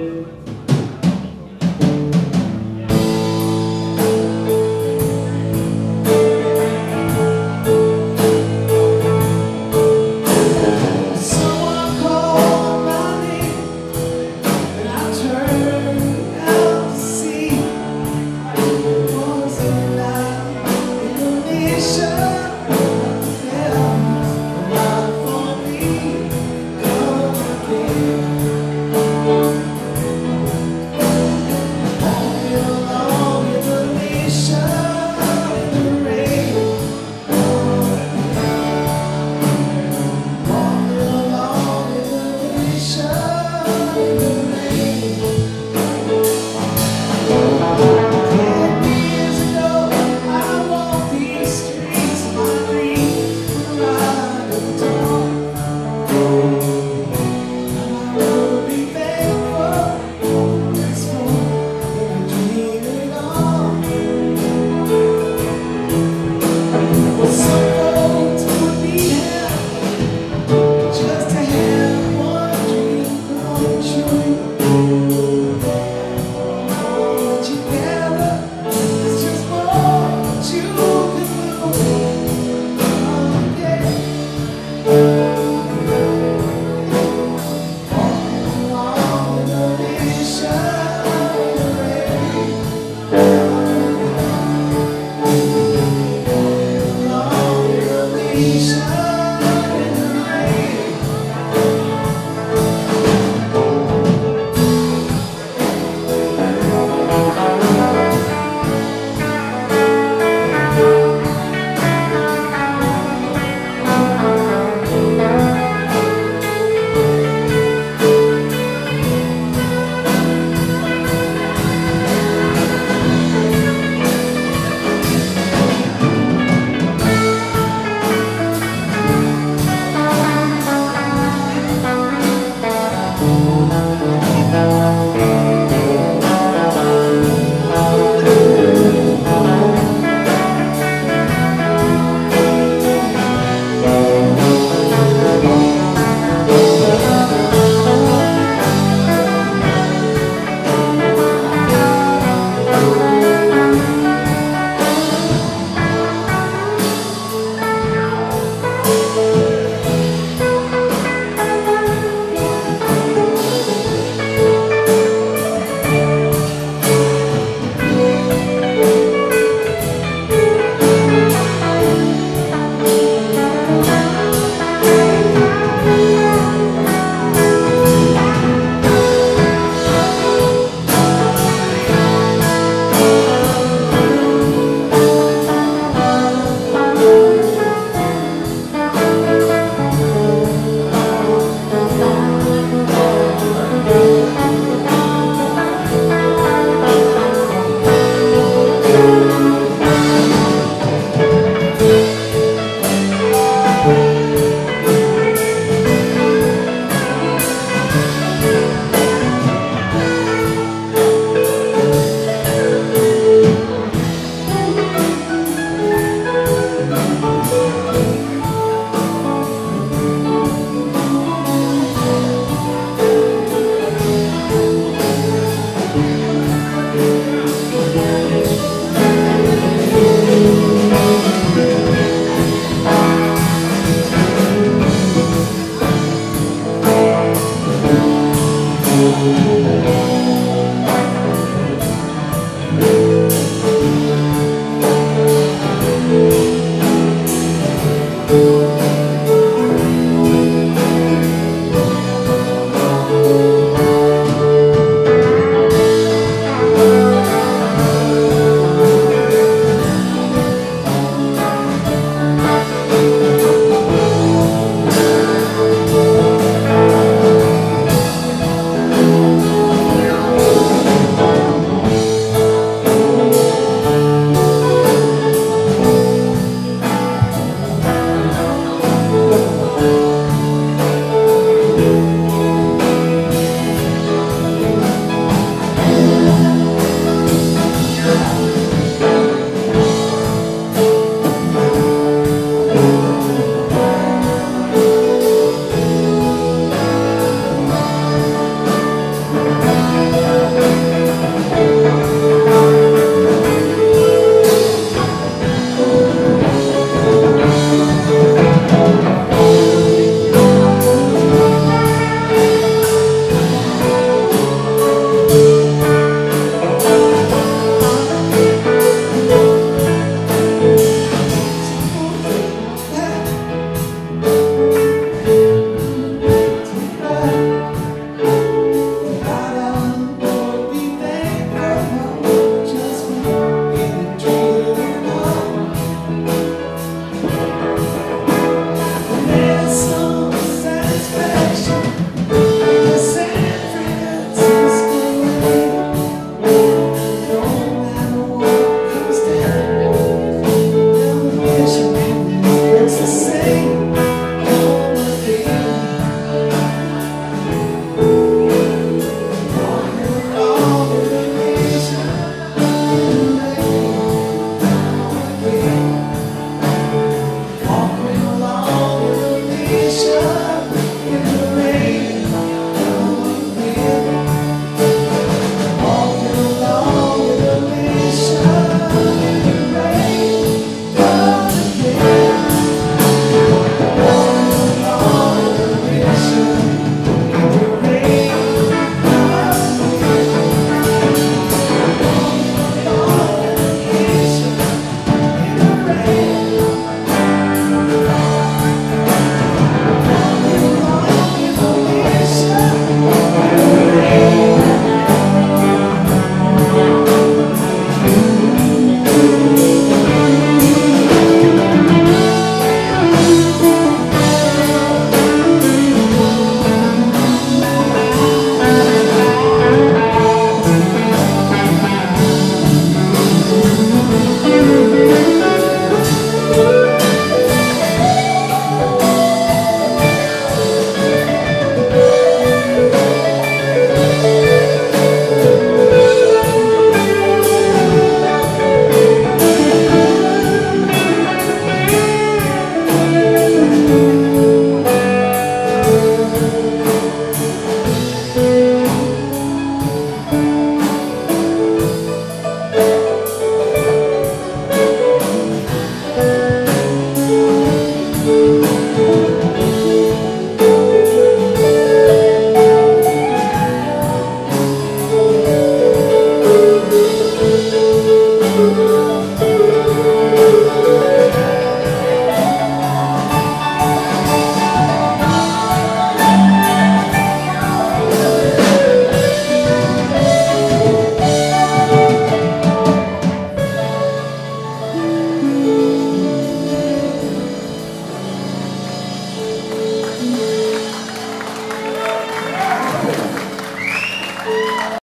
two,